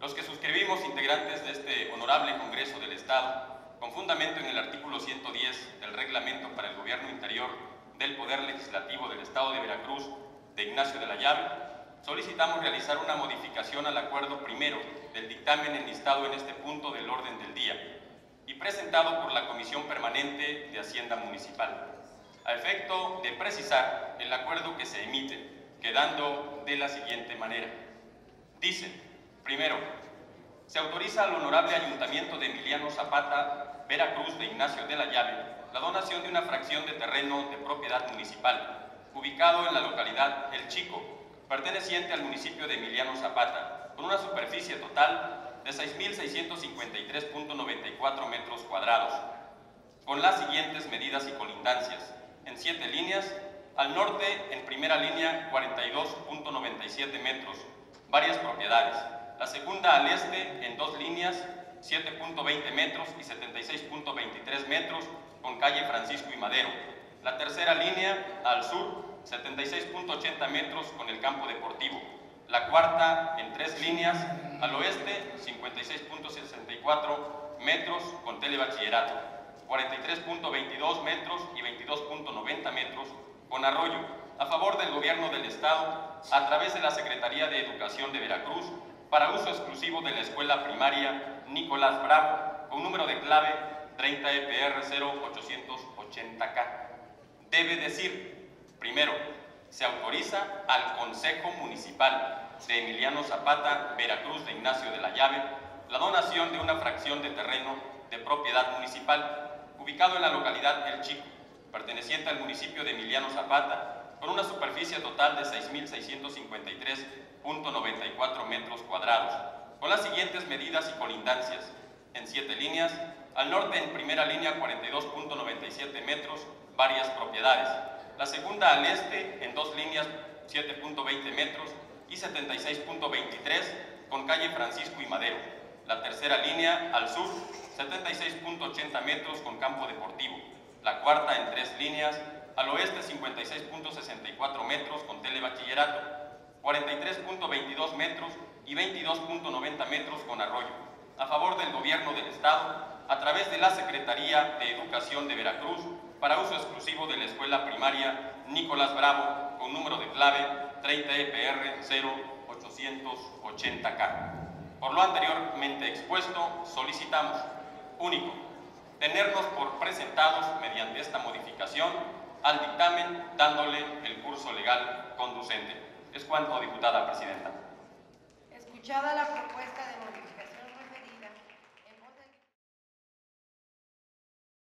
Los que suscribimos integrantes de este honorable Congreso del Estado, con fundamento en el artículo 110 del Reglamento para el Gobierno Interior del Poder Legislativo del Estado de Veracruz, de Ignacio de la Llave, solicitamos realizar una modificación al acuerdo primero del dictamen enlistado en este punto del orden del día y presentado por la Comisión Permanente de Hacienda Municipal, a efecto de precisar el acuerdo que se emite, quedando de la siguiente manera. Dice, primero, se autoriza al Honorable Ayuntamiento de Emiliano Zapata, Veracruz de Ignacio de la Llave, la donación de una fracción de terreno de propiedad municipal, ubicado en la localidad El Chico, perteneciente al municipio de Emiliano Zapata, con una superficie total de 6.653.94 metros cuadrados, con las siguientes medidas y colindancias. En siete líneas, al norte, en primera línea, 42.97 metros, varias propiedades. La segunda al este, en dos líneas, 7.20 metros y 76.23 metros, con calle Francisco y Madero. La tercera línea, al sur, 76.80 metros con el campo deportivo. La cuarta, en tres líneas, al oeste, 56.64 metros con telebachillerato. 43.22 metros y 22.90 metros con arroyo, a favor del Gobierno del Estado, a través de la Secretaría de Educación de Veracruz, para uso exclusivo de la Escuela Primaria Nicolás Bravo, con número de clave 30 EPR 0880K. Debe decir, primero, se autoriza al Consejo Municipal de Emiliano Zapata, Veracruz de Ignacio de la Llave, la donación de una fracción de terreno de propiedad municipal ubicado en la localidad El Chico, perteneciente al municipio de Emiliano Zapata, con una superficie total de 6.653.94 metros cuadrados, con las siguientes medidas y colindancias, en siete líneas, al norte en primera línea 42.97 metros, varias propiedades, la segunda al este en dos líneas 7.20 metros y 76.23 con calle Francisco y Madero, la tercera línea al sur 76.80 metros con campo deportivo, la cuarta en tres líneas, al oeste 56.64 metros con telebachillerato, 43.22 metros y 22.90 metros con arroyo, a favor del Gobierno del Estado, a través de la Secretaría de Educación de Veracruz, para uso exclusivo de la Escuela Primaria Nicolás Bravo, con número de clave 30 EPR 0880K. Por lo anteriormente expuesto, solicitamos único, tenernos por presentados mediante esta modificación al dictamen dándole el curso legal conducente. Es cuanto, diputada presidenta. Escuchada la